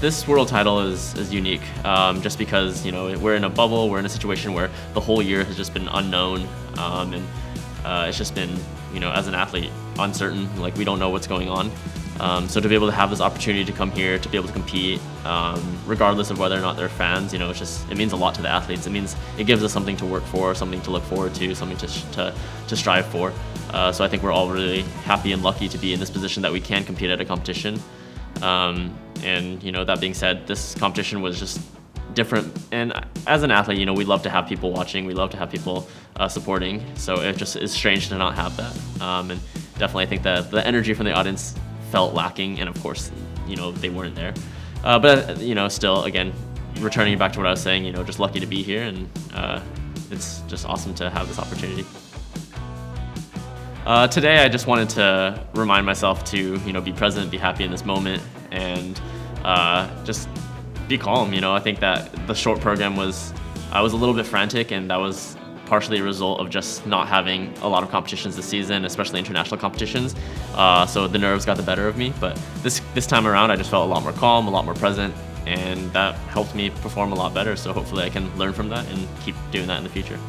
this world title is, is unique um, just because you know we're in a bubble we're in a situation where the whole year has just been unknown um, and uh, it's just been you know as an athlete uncertain like we don't know what's going on. Um, so to be able to have this opportunity to come here to be able to compete um, regardless of whether or not they're fans you know it's just it means a lot to the athletes. It means it gives us something to work for something to look forward to something to, to, to strive for. Uh, so I think we're all really happy and lucky to be in this position that we can compete at a competition um, and you know, that being said, this competition was just different. And as an athlete, you know, we love to have people watching. We love to have people uh, supporting. So it just is strange to not have that. Um, and definitely, I think that the energy from the audience felt lacking. And of course, you know, they weren't there. Uh, but you know, still, again, returning back to what I was saying, you know, just lucky to be here, and uh, it's just awesome to have this opportunity. Uh, today, I just wanted to remind myself to, you know, be present, be happy in this moment, and uh, just be calm. You know, I think that the short program was, I was a little bit frantic, and that was partially a result of just not having a lot of competitions this season, especially international competitions. Uh, so the nerves got the better of me. But this this time around, I just felt a lot more calm, a lot more present, and that helped me perform a lot better. So hopefully, I can learn from that and keep doing that in the future.